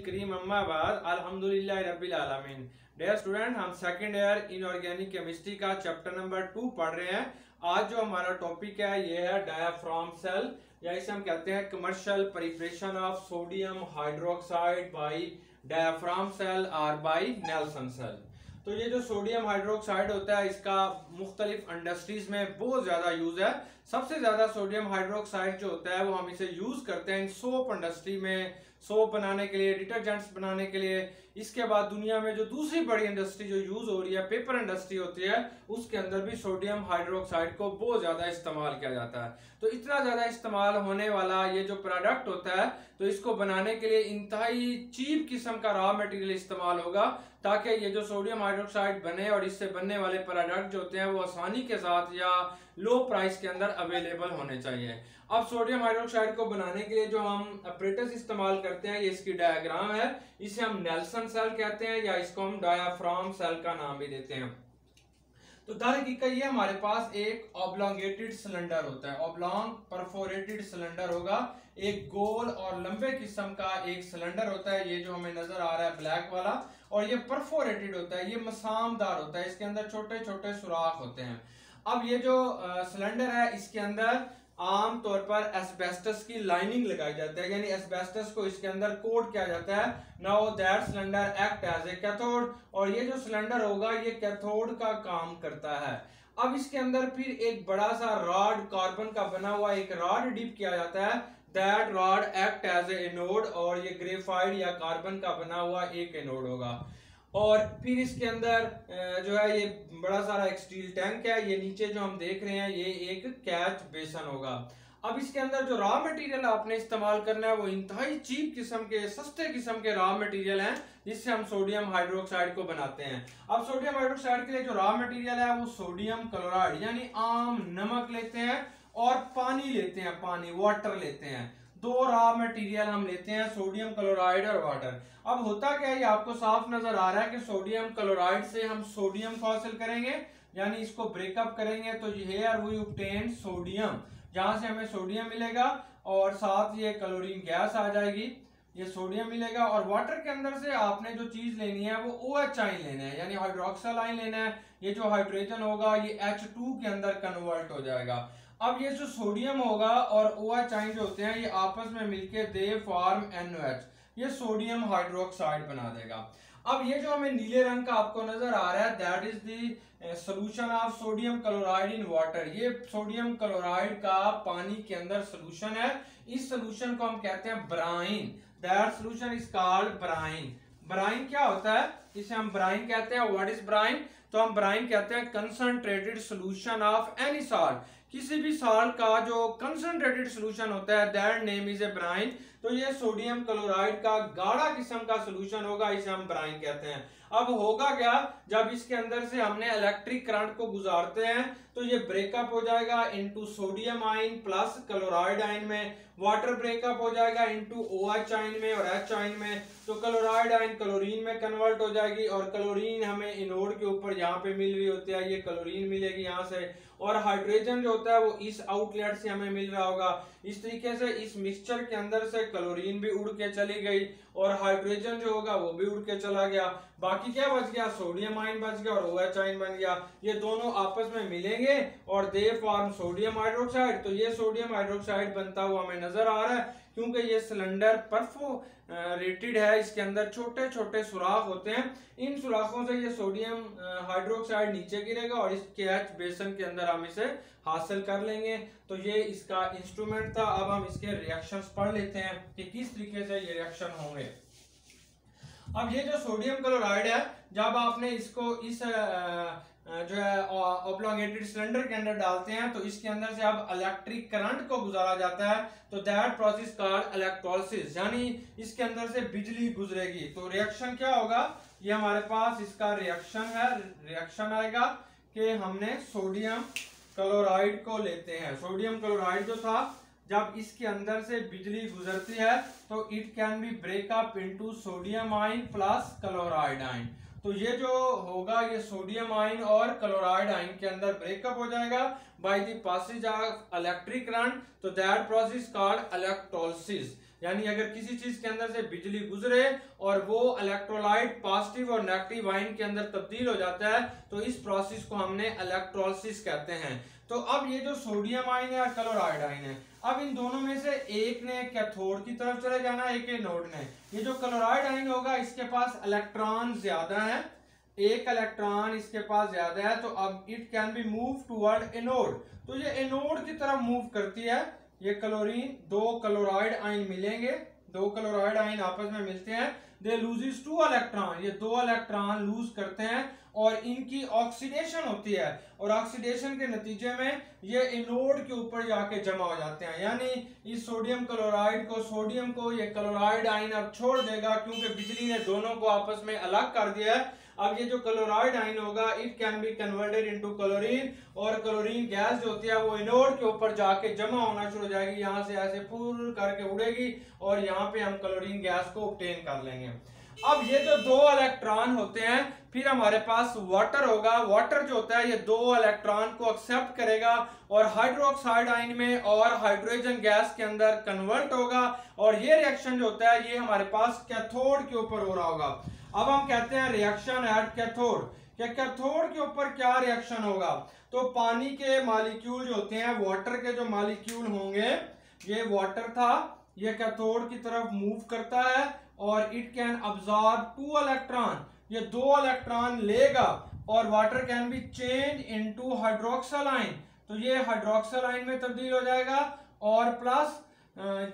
करीम अम्माबाद dear student हम second year inorganic chemistry का चैप्टर नंबर टू पढ़ रहे हैं आज जो हमारा टॉपिक है ये है डायाफ्राम सेल या इसे हम कहते हैं commercial preparation of sodium hydroxide by diaphragm cell और बाई नेल्सन सेल तो ये जो सोडियम हाइड्रोक्साइड होता है इसका मुख्तलिफ़ इंडस्ट्रीज़ में बहुत ज़्यादा यूज़ है सबसे ज़्यादा सोडियम हाइड्रोक्साइड जो होता है, वो हम इसे यूज़ करते हैं सोप इंडस्ट्री में। सोप बनाने के लिए डिटर्जेंट्स बनाने के लिए। इसके बाद दुनिया में जो दूसरी बड़ी इंडस्ट्री जो यूज़ हो रही है पेपर इंडस्ट्री होती है, उसके अंदर भी सोडियम हाइड्रोक्साइड को बहुत ज़्यादा इस्तेमाल किया जाता है। तो इतना ज़्यादा इस्तेमाल होने वाला ये जो प्रोडक्ट होता है तो इसको बनाने के लिए इंतहाई चीप किस्म का रॉ मटेरियल इस्तेमाल होगा, ताकि ये जो सोडियम हाइड्रोक्साइड बने और इससे बनने वाले प्रोडक्ट जो होते हैं, वो आसानी के साथ या लो प्राइस के अंदर अवेलेबल होने चाहिए। अब सोडियम हाइड्रोक्साइड को बनाने के लिए जो हम अपरेटस इस्तेमाल करते हैं, ये इसकी डायग्राम है। इसे हम नेल्सन सेल कहते हैं या इसको हम डायाफ्राम सेल का नाम भी देते हैं। तो दर हकीकत ये हमारे पास एक ऑब्लोंगेटेड सिलेंडर होता है। ऑब्लोंग परफोरेटेड सिलेंडर होगा। एक गोल और लंबे किस्म का एक सिलेंडर होता है। ये जो हमें नज़र आ रहा है ब्लैक वाला, और ये परफोरेटेड होता है। ये मसामदार होता है। इसके अंदर छोटे छोटे सुराख होते हैं। अब ये जो सिलेंडर है, इसके अंदर आम तौर पर एस्बेस्टस की लाइनिंग लगाई जाती है। यानी एस्बेस्टस को इसके अंदर कोट किया जाता है। Now that cylinder act as a cathode और ये जो सिलेंडर होगा, ये कैथोड का काम करता है। अब इसके अंदर फिर एक बड़ा सा रॉड कार्बन का बना हुआ एक रॉड डिप किया जाता है। That rod act as anode और ये ग्रेफाइड या कार्बन का बना हुआ एक एनोड होगा। और फिर इसके अंदर जो है, ये बड़ा सारा एक स्टील टैंक है। ये नीचे जो हम देख रहे हैं, ये एक कैच बेसन होगा। अब इसके अंदर जो रॉ मटेरियल आपने इस्तेमाल करना है, वो इंतहाई चीप किस्म के, सस्ते किस्म के रॉ मटेरियल हैं, जिससे हम सोडियम हाइड्रोक्साइड को बनाते हैं। अब सोडियम हाइड्रोक्साइड के लिए जो रॉ मटेरियल है, वो सोडियम क्लोराइड यानी आम नमक लेते हैं और पानी लेते हैं, पानी वाटर लेते हैं। दो रॉ मटेरियल हम लेते हैं सोडियम क्लोराइड और वाटर अब होता क्या है आपको साफ़ नज़र आ रहा है कि सोडियम क्लोराइड से हम सोडियम को हासिल करेंगे, यानी इसको ब्रेकअप करेंगे तो हेयर वी उपटेन सोडियम जहाँ से हमें सोडियम मिलेगा और साथ ये क्लोरीन गैस आ जाएगी, ये सोडियम मिलेगा और वाटर के अंदर से आपने जो चीज़ लेनी है, वो ओ एच आइन लेना है, यानी हाइड्रोक्सल आइन लेना है, ये जो हाइड्रोजन होगा, ये एच टू के अंदर कन्वर्ट हो जाएगा. अब ये जो सोडियम होगा और ओ एच आइन जो होते हैं, ये आपस में मिलके दे फॉर्म एच ये सोडियम हाइड्रोक्साइड बना देगा। अब ये जो हमें नीले रंग का आपको नज़र आ रहा है that is the solution of sodium chloride in water ये सोडियम क्लोराइड का पानी के अंदर सोल्यूशन है। इस सोल्यूशन को हम कहते हैं brine that solution is called brine brine क्या होता है? इसे हम ब्राइन कहते हैं। व्हाट इज़ ब्राइन तो हम ब्राइन कहते हैं concentrated solution of any salt किसी भी सॉल्ट का जो कंसंट्रेटेड सोल्यूशन होता है that name is a brine तो ये सोडियम क्लोराइड का गाढ़ा किस्म का सोल्यूशन होगा, इसे हम ब्राइन कहते हैं। अब होगा क्या? जब इसके अंदर से हमने इलेक्ट्रिक करंट को गुजारते हैं तो ये ब्रेकअप हो जाएगा into sodium ion plus chloride ion में वाटर ब्रेकअप हो जाएगा इनटू एच आइन में और एच आइन में तो क्लोराइड आइन क्लोरीन में कन्वर्ट हो जाएगी और क्लोरीन हमें इनोड के ऊपर यहाँ पे मिल रही होती है, ये क्लोरीन मिलेगी यहाँ से। और हाइड्रोजन जो होता है वो इस आउटलेट से हमें मिल रहा होगा। इस तरीके से इस मिक्सचर के अंदर से क्लोरीन भी उड़ के चली गई और हाइड्रोजन जो होगा वो भी उड़ के चला गया। बाकी क्या बच गया? सोडियम आइन बच गया और ओ एच आइन बन गया। ये दोनों आपस में मिलेंगे और दे फॉर्म सोडियम हाइड्रोक्साइड तो ये सोडियम हाइड्रोक्साइड बनता हुआ हमें नज़र आ रहा है, क्योंकि ये सिलेंडर परफो रेटेड है, इसके अंदर छोटे छोटे सुराख होते हैं। इन सुराखों से ये सोडियम हाइड्रोक्साइड नीचे गिरेगा और इस कैच बेसन के अंदर हम इसे हासिल कर लेंगे। तो ये इसका इंस्ट्रूमेंट था। अब हम इसके रिएक्शंस पढ़ लेते हैं कि किस तरीके से ये रिएक्शन होंगे। अब ये जो सोडियम क्लोराइड है, जब आपने इसको इस जो है सिलेंडर के अंदर डालते हैं तो इसके अंदर से अब इलेक्ट्रिक करंट को गुजारा जाता है तो दैट प्रोसेस कॉल्ड इलेक्ट्रोलिसिस यानी इसके अंदर से बिजली गुजरेगी। तो रिएक्शन क्या होगा? ये हमारे पास इसका रिएक्शन है रिएक्शन आएगा कि हमने सोडियम क्लोराइड को लेते हैं। सोडियम क्लोराइड जो था, जब इसके अंदर से बिजली गुजरती है तो it can be breakup into sodium ion plus chloride ion तो ये जो होगा, ये सोडियम आइन और क्लोराइड आइन के अंदर ब्रेकअप हो जाएगा by the passage of electric current तो दैट प्रोसेस कॉल्ड इलेक्ट्रोलिसिस यानी अगर किसी चीज़ के अंदर से बिजली गुजरे और वो इलेक्ट्रोलाइट पॉजिटिव और नेगेटिव आइन के अंदर तब्दील हो जाता है तो इस प्रोसेस को हमने इलेक्ट्रोलिसिस कहते हैं। तो अब ये जो सोडियम आइन है और क्लोराइड आइन है अब इन दोनों में से एक ने कैथोड की तरफ़ चले जाना है एक नोड ने ये जो क्लोराइड आइन होगा, इसके पास इलेक्ट्रॉन ज़्यादा है। एक इलेक्ट्रॉन इसके पास ज़्यादा है तो अब it can be move toward anode. तो ये एनोड की तरफ़ मूव करती है। ये क्लोरीन, दो क्लोराइड आइन मिलेंगे। दो क्लोराइड आइन आपस में मिलते हैं। दे लूजेस टू इलेक्ट्रॉन ये दो इलेक्ट्रॉन लूज करते हैं। और इनकी ऑक्सीडेशन होती है। और ऑक्सीडेशन के नतीजे में ये इनोड के ऊपर जाके जमा हो जाते हैं। यानी इस सोडियम क्लोराइड को सोडियम को ये क्लोराइड आइन अब छोड़ देगा क्योंकि बिजली ने दोनों को आपस में अलग कर दिया है। अब ये जो क्लोराइड आइन होगा it can be converted into chlorine और क्लोरीन गैस जो होती है, वो इनोड के ऊपर जाके जमा होना शुरू हो जाएगी। यहाँ से ऐसे फुल करके उड़ेगी और यहाँ पे हम क्लोरीन गैस को ऑप्टेन कर लेंगे। अब ये जो दो इलेक्ट्रॉन होते हैं फिर हमारे पास वाटर होगा। वाटर जो होता है, ये दो इलेक्ट्रॉन को एक्सेप्ट करेगा और हाइड्रोक्साइड आइन में और हाइड्रोजन गैस के अंदर कन्वर्ट होगा और ये रिएक्शन जो होता है, ये हमारे पास कैथोड के ऊपर हो रहा होगा। अब हम कहते हैं रिएक्शन एट कैथोड कैथोड के ऊपर क्या रिएक्शन होगा? तो पानी के मालिक्यूल जो होते हैं वाटर के जो मालिक्यूल होंगे, ये वाटर था, ये कैथोड की तरफ़ मूव करता है और it can absorb two electron ये दो इलेक्ट्रॉन लेगा और water can be change into hydroxyl ion तो ये हाइड्रोक्सल आइन में तब्दील हो जाएगा और प्लस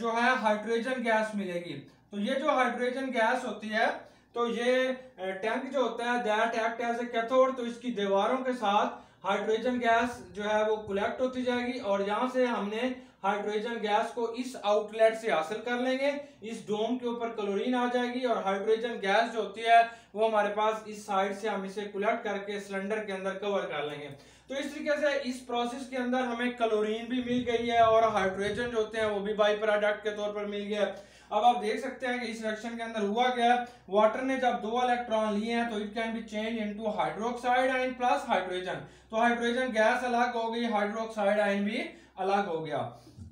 जो है हाइड्रोजन गैस मिलेगी। तो ये जो हाइड्रोजन गैस होती है तो ये टैंक जो होता है that act as a cathode तो इसकी दीवारों के साथ हाइड्रोजन गैस जो है वो कलेक्ट होती जाएगी और यहाँ से हमने हाइड्रोजन गैस को इस आउटलेट से हासिल कर लेंगे। इस डोम के ऊपर क्लोरीन आ जाएगी और हाइड्रोजन गैस जो होती है, वो हमारे पास इस साइड से हम इसे कलेक्ट करके सिलेंडर के अंदर कवर कर लेंगे। तो इस तरीके से इस प्रोसेस के अंदर हमें क्लोरीन भी मिल गई है और हाइड्रोजन जो होते हैं, वो भी बाई प्रोडक्ट के तौर पर मिल गया। अब आप देख सकते हैं कि इस रिएक्शन के अंदर हुआ क्या है। वाटर ने जब दो इलेक्ट्रॉन लिए हैं तो it can be change into hydroxide ion plus hydrogen. तो हाइड्रोजन गैस अलग हो गई, हाइड्रोक्साइड आयन भी अलग हो गया।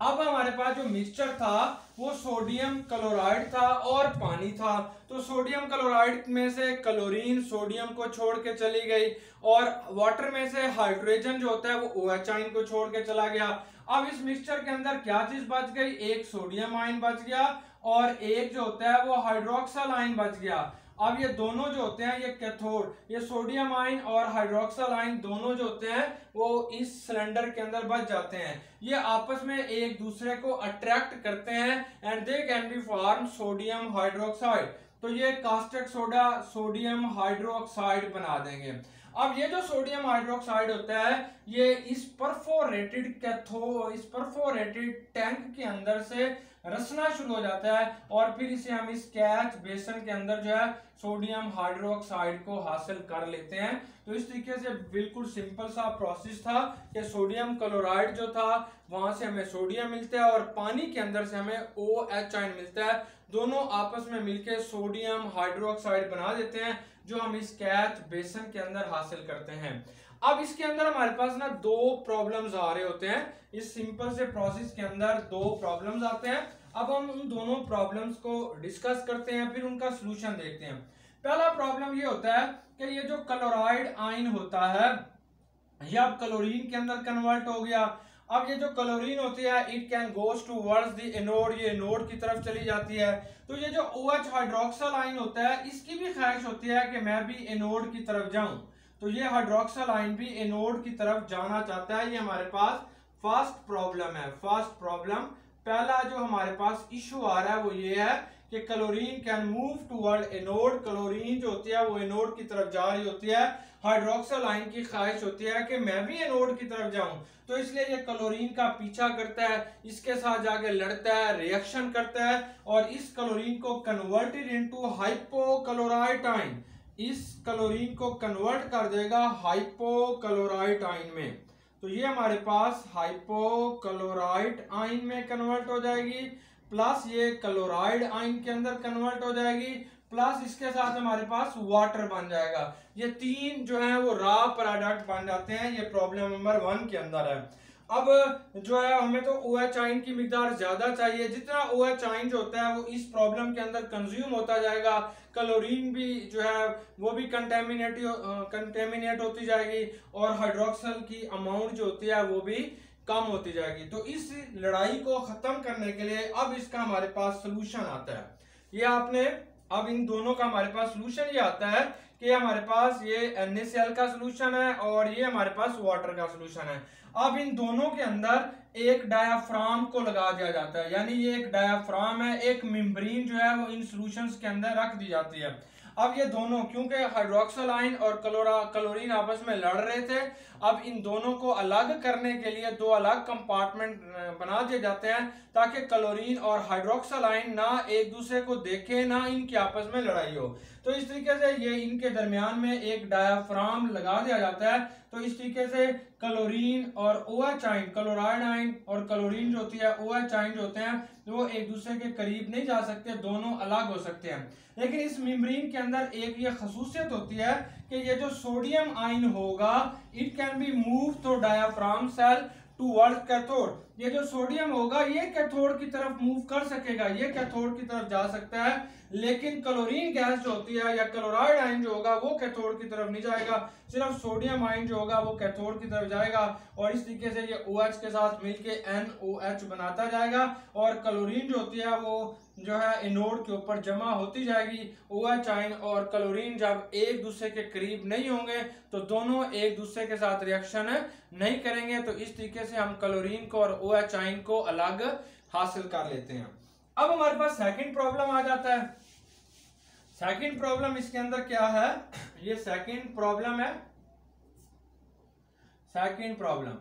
अब हमारे पास जो मिक्सचर था, वो सोडियम क्लोराइड था और पानी था। तो सोडियम क्लोराइड में से क्लोरीन सोडियम को छोड़ के चली गई और वाटर में से हाइड्रोजन जो होता है, वो OH आयन को छोड़ के चला गया। अब इस मिक्सचर के अंदर क्या चीज़ बच गई? एक सोडियम आयन बच गया और एक जो होता है, वो हाइड्रोक्सल आइन बच गया। अब ये दोनों जो होते हैं, ये कैथोड, ये सोडियम आइन और हाइड्रोक्सल आइन दोनों जो होते हैं, वो इस सिलेंडर के अंदर बच जाते हैं। ये आपस में एक दूसरे को अट्रैक्ट करते हैं and they can be form sodium hydroxide तो ये कास्टिक सोडा सोडियम हाइड्रोक्साइड बना देंगे। अब ये जो सोडियम हाइड्रोक्साइड होता है, ये इस परफोरेटेड कैथो इस परफोरेटेड टैंक के अंदर से रसना शुरू हो जाता है और फिर इसे हम इस कैच बेसन के अंदर जो है सोडियम हाइड्रोक्साइड को हासिल कर लेते हैं। तो इस तरीके से बिल्कुल सिंपल सा प्रोसेस था कि सोडियम क्लोराइड जो था, वहाँ से हमें सोडियम मिलता है और पानी के अंदर से हमें ओ एच आइन मिलता है। दोनों आपस में मिलकर सोडियम हाइड्रोक्साइड बना देते हैं। जो हम इस कैच बेसन के अंदर हासिल करते हैं। अब इसके अंदर हमारे पास ना दो प्रॉब्लम्स आ रहे होते हैं। इस सिंपल से प्रोसेस के अंदर दो प्रॉब्लम्स आते हैं। अब हम उन दोनों प्रॉब्लम्स को डिस्कस करते हैं, फिर उनका सोल्यूशन देखते हैं। पहला प्रॉब्लम ये होता है कि ये जो क्लोराइड आइन होता है, ये अब क्लोरीन के अंदर कन्वर्ट हो गया। अब ये जो क्लोरीन होती है it can goes towards the anode ये एनोड की तरफ़ चली जाती है। तो ये जो ओ एच हाइड्रोक्सल आइन होता है, इसकी भी ख्वाहिश होती है कि मैं भी एनोड की तरफ़ जाऊँ। तो ये हाइड्रोक्सल आइन भी एनोड की तरफ़ जाना चाहता है, ये हमारे पास फ़र्स्ट प्रॉब्लम है फ़र्स्ट प्रॉब्लम पहला जो हमारे पास इशू आ रहा है वो ये है कि chlorine can move toward anode chlorine जो होती है वो एनोड की तरफ़ जा रही होती है. हाइड्रोक्सल आइन की ख्वाहिश होती है कि मैं भी एनोड की तरफ़ जाऊँ। तो इसलिए ये क्लोरीन का पीछा करता है, इसके साथ जाके लड़ता है रिएक्शन करता है और इस क्लोरीन को कन्वर्टेड इनटू हाइपोक्लोराइट आइन इस क्लोरीन को कन्वर्ट कर देगा हाइपोक्लोराइट आइन में। तो ये हमारे पास हाइपोक्लोराइड आइन में कन्वर्ट हो जाएगी प्लस ये क्लोराइड आइन के अंदर कन्वर्ट हो जाएगी प्लस इसके साथ हमारे पास वाटर बन जाएगा। ये तीन जो है वो रा प्रोडक्ट बन जाते हैं, ये प्रॉब्लम नंबर वन के अंदर है। अब जो है, हमें तो ओ एच आइन की मिकदार ज़्यादा चाहिए। जितना ओ एच आइन जो होता है, वो इस प्रॉब्लम के अंदर कंज्यूम होता जाएगा। क्लोरीन भी जो है, वो भी कंटेमिनेट कंटेमिनेट होती जाएगी और हाइड्रोक्सल की अमाउंट जो होती है, वो भी कम होती जाएगी। तो इस लड़ाई को खत्म करने के लिए अब इसका हमारे पास सोल्यूशन आता है। ये आपने अब इन दोनों का हमारे पास सोल्यूशन ये आता है कि हमारे पास ये NaCl का सोल्यूशन है और ये हमारे पास वाटर का सोल्यूशन है। अब इन दोनों के अंदर एक डायाफ्राम को लगा दिया जाता है। यानी ये एक डायाफ्राम है, एक मेम्ब्रेन जो है वो इन सोल्यूशन के अंदर रख दी जाती है। अब ये दोनों, क्योंकि हाइड्रोक्सल आइन और क्लोरा क्लोरीन आपस में लड़ रहे थे, अब इन दोनों को अलग करने के लिए दो अलग कंपार्टमेंट बना दिए जाते हैं, ताकि क्लोरीन और हाइड्रोक्सल आइन ना एक दूसरे को देखे, ना इनके आपस में लड़ाई हो। तो इस तरीके से ये इनके दरमियान में एक डायाफ्राम लगा दिया जाता है। तो इस तरीके से क्लोरीन और ओ एच आइन क्लोराइड आइन और क्लोरीन जो होती है ओ एच आइन जो होते हैं, वो एक दूसरे के करीब नहीं जा सकते, दोनों अलग हो सकते हैं। लेकिन इस मेम्ब्रेन के अंदर एक ये खसूसियत होती है कि ये जो सोडियम आइन होगा it can be move through diaphragm cell toward cathode. ये जो सोडियम होगा, ये कैथोड की तरफ़ मूव कर सकेगा, ये कैथोड की तरफ़ जा सकता है। लेकिन क्लोरीन गैस जो होती है या क्लोराइड आयन जो होगा, वो कैथोड की तरफ़ नहीं जाएगा। सिर्फ़ सोडियम आयन जो होगा, वो कैथोड की तरफ़ जाएगा। और इस तरीके से ये ओ OH के साथ मिलके एनओएच बनाता जाएगा। और क्लोरीन जो होती है, वो जो है इनोड के ऊपर जमा होती जाएगी। OH आइन और क्लोरीन जब एक दूसरे के करीब नहीं होंगे तो दोनों एक दूसरे के साथ रिएक्शन नहीं करेंगे। तो इस तरीके से हम क्लोरीन को और OH आइन को अलग हासिल कर लेते हैं। अब हमारे पास सेकंड प्रॉब्लम आ जाता है। सेकंड प्रॉब्लम इसके अंदर क्या है? ये सेकंड प्रॉब्लम है। सेकंड प्रॉब्लम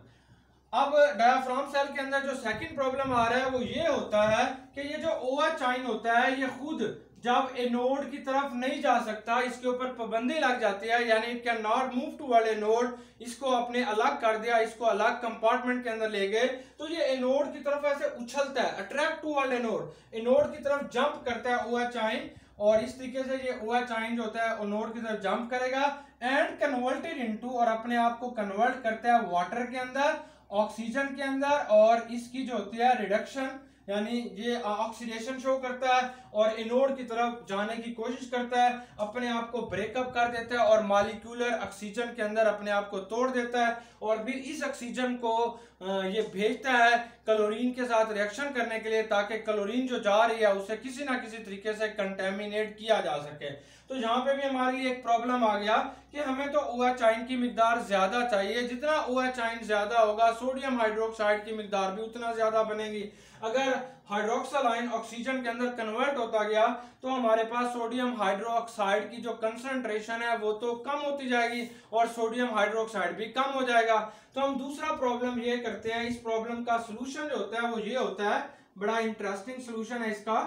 अब डायाफ्राम सेल के अंदर जो सेकंड प्रॉब्लम आ रहा है, वो ये होता है कि ये जो ओ एच आइन होता है, ये खुद जब एनोड की तरफ़ नहीं जा सकता, इसके ऊपर पाबंदी लग जाती है, यानी it can not move to वाले नोड इसको अपने अलग कर दिया, इसको अलग कंपार्टमेंट के अंदर ले गए तो ये एनोड की तरफ़ ऐसे उछलता है अट्रैक्ट टू वाले नोड एनोड की तरफ़ जंप करता है ओ एच आइन और इस तरीके से ये ओ एच आइन जो होता है वो नोड की तरफ़ जंप करेगा एंड कन्वर्टेड इनटू और अपने आप को कन्वर्ट करता है वाटर के अंदर ऑक्सीजन के अंदर और इसकी जो होती है रिडक्शन यानी ये ऑक्सीडेशन शो करता है और इनोड की तरफ़ जाने की कोशिश करता है, अपने आप को ब्रेकअप कर देता है और मालिक्यूलर ऑक्सीजन के अंदर अपने आप को तोड़ देता है और फिर इस ऑक्सीजन को ये भेजता है क्लोरीन के साथ रिएक्शन करने के लिए ताकि क्लोरीन जो जा रही है उसे किसी ना किसी तरीके से कंटेमिनेट किया जा सके। तो यहाँ पे भी हमारे लिए एक प्रॉब्लम आ गया कि हमें तो ओ एच आइन की मिकदार ज़्यादा चाहिए। जितना ओ एच आइन ज़्यादा होगा सोडियम हाइड्रोक्साइड की मिकदार भी उतना ज़्यादा बनेगी। अगर हाइड्रोक्सल आइन ऑक्सीजन के अंदर कन्वर्ट होता गया तो हमारे पास सोडियम हाइड्रोक्साइड की जो कंसंट्रेशन है, वो तो कम होती जाएगी और सोडियम हाइड्रोक्साइड भी कम हो जाएगा। तो हम दूसरा प्रॉब्लम ये करते हैं। इस प्रॉब्लम का सोल्यूशन जो होता है, वो ये होता है, बड़ा इंटरेस्टिंग सोल्यूशन है इसका।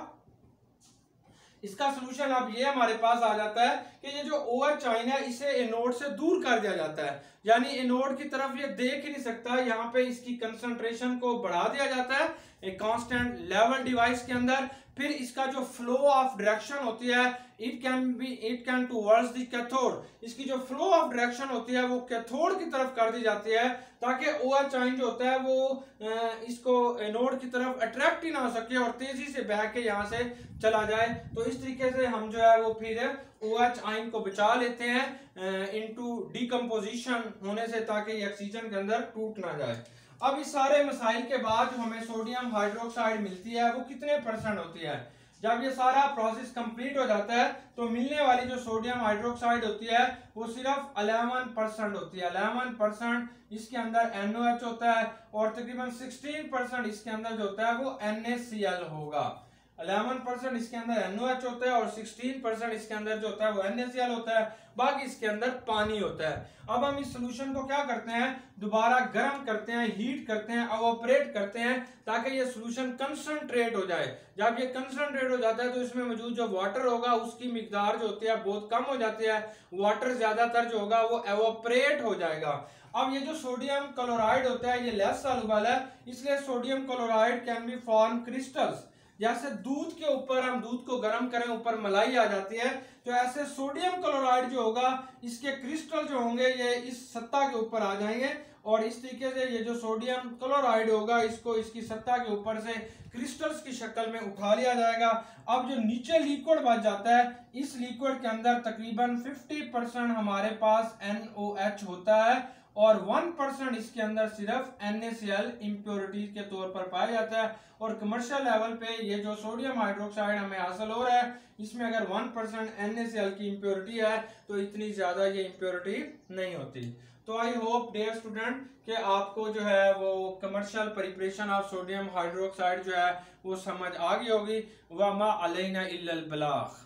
इसका सोल्यूशन अब ये हमारे पास आ जाता है कि ये जो ओ एच आइन है, इसे एनोड से दूर कर दिया जाता है। यानी एनोड की तरफ़ ये देख ही नहीं सकता, यहाँ पे इसकी कंसंट्रेशन को बढ़ा दिया जाता है, एक कांस्टेंट लेवल डिवाइस के अंदर। फिर इसका जो फ्लो ऑफ़ डायरेक्शन होती है it can be it can towards the cathode इसकी जो फ्लो ऑफ़ डायरेक्शन होती है, वो कैथोड की तरफ़ कर दी जाती है, ताकि ओ एच आइन जो होता है, वो इसको एनोड की तरफ़ अट्रैक्ट ही ना हो सके और तेज़ी से बह के यहाँ से चला जाए। तो इस तरीके से हम जो है, वो फिर ओ एच आइन को बचा लेते हैं इनटू डिकम्पोजिशन होने से, ताकि ऑक्सीजन के अंदर टूट ना जाए। अब इस सारे मसाइल के बाद जो हमें सोडियम हाइड्रोक्साइड मिलती है, वो कितने परसेंट होती है? जब ये सारा प्रोसेस कंप्लीट हो जाता है तो मिलने वाली जो सोडियम हाइड्रोक्साइड होती है, वो सिर्फ़ 11 परसेंट होती है। 11 परसेंट इसके अंदर NOH होता है और तकरीबन 16 परसेंट इसके अंदर जो होता है, वो NaCl होगा। 11 परसेंट इसके अंदर NOH होता है और 16 परसेंट इसके अंदर जो होता है वो NaCl होता है। बाकी इसके अंदर पानी होता है। अब हम इस सोल्यूशन को क्या करते हैं? दोबारा गर्म करते हैं हीट करते हैं ऑपरेट करते हैं, ताकि ये सोल्यूशन कंसंट्रेट हो जाए। जब ये कंसंट्रेट हो जाता है तो इसमें मौजूद जो वाटर होगा, उसकी मिकदार जो होती है, बहुत कम हो जाती है। वाटर ज़्यादातर जो होगा, वो एवोपरेट हो जाएगा। अब ये जो सोडियम क्लोराइड होता है, ये लेस सॉल्युबल है। इसलिए sodium chloride can be form crystals जैसे दूध के ऊपर हम दूध को गर्म करें, ऊपर मलाई आ जाती है तो ऐसे सोडियम क्लोराइड जो होगा, इसके क्रिस्टल जो होंगे, ये इस सत्ता के ऊपर आ जाएँगे। और इस तरीके से ये जो सोडियम क्लोराइड होगा, इसको इसकी सत्ता के ऊपर से क्रिस्टल्स की शक्ल में उठा लिया जाएगा। अब जो नीचे लिक्विड बच जाता है, इस लिक्विड के अंदर तकरीबन 50 परसेंट हमारे पास NOH होता है। और वन परसेंट इसके अंदर सिर्फ़ NaCl इम्प्योरिटीज के तौर पर पाया जाता है। और कमर्शियल लेवल पे ये जो सोडियम हाइड्रोक्साइड हमें हासिल हो रहा है, इसमें अगर वन परसेंट NaCl की इम्प्योरिटी है तो इतनी ज़्यादा ये इम्प्योरिटी नहीं होती। तो आई होप डेयर स्टूडेंट कि आपको जो है वो commercial preparation of sodium hydroxide जो है, वो समझ आ गई होगी। वमा अलैना इल्लल बलाग।